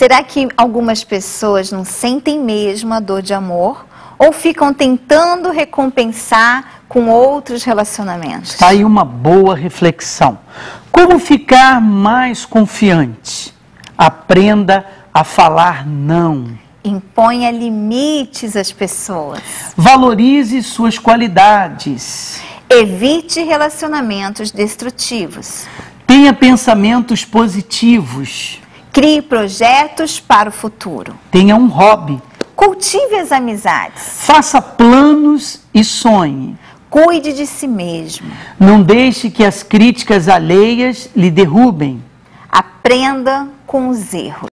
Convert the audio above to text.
Será que algumas pessoas não sentem mesmo a dor de amor ou ficam tentando recompensar com outros relacionamentos? Está aí uma boa reflexão. Como ficar mais confiante? Aprenda a falar não. Imponha limites às pessoas. Valorize suas qualidades. Evite relacionamentos destrutivos. Tenha pensamentos positivos. Crie projetos para o futuro. Tenha um hobby. Cultive as amizades. Faça planos e sonhe. Cuide de si mesmo. Não deixe que as críticas alheias lhe derrubem. Aprenda com os erros.